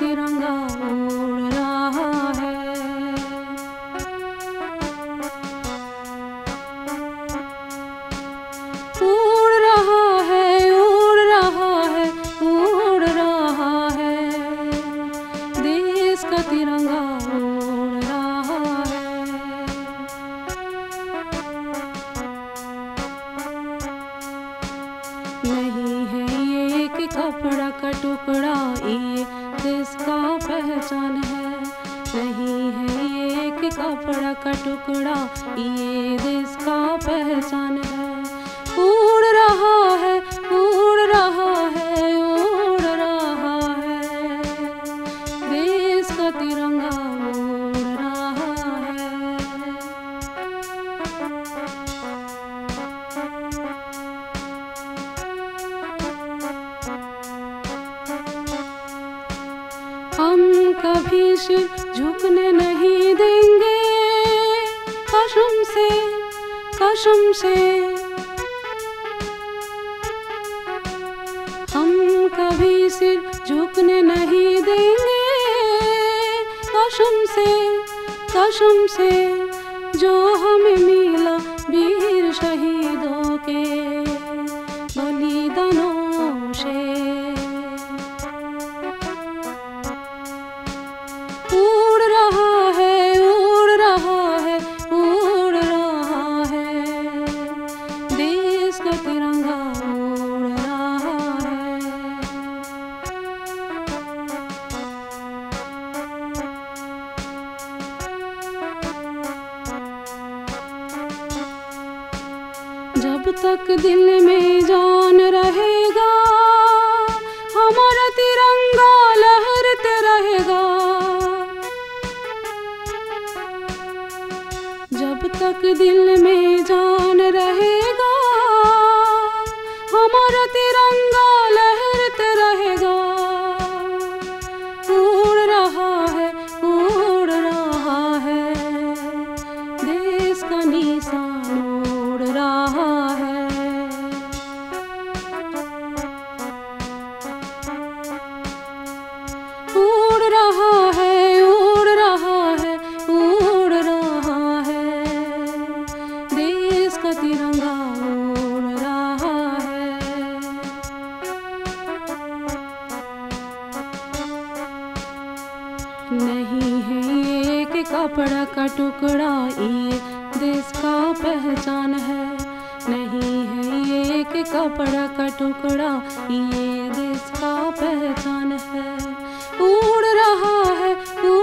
तिरंगा उड़ रहा है। उड़ रहा है, उड़ रहा है, उड़ रहा है। देश का तिरंगा उड़ रहा है। नहीं है ये एक कपड़ा का टुकड़ा पहचान है। नहीं है एक कपड़ा का टुकड़ा ये देश का पहचान है। हम कभी सिर झुकने नहीं देंगे। कसम से कसम से। हम कभी सिर झुकने नहीं देंगे। कसम से कसम से, जो हमें मिला वीर शहीदों के। जब तक दिल में जान रहेगा कपड़ा का टुकड़ा ये देश का पहचान है। नहीं है ये एक कपड़ा का टुकड़ा, ये देश का पहचान है। उड़ रहा है उड़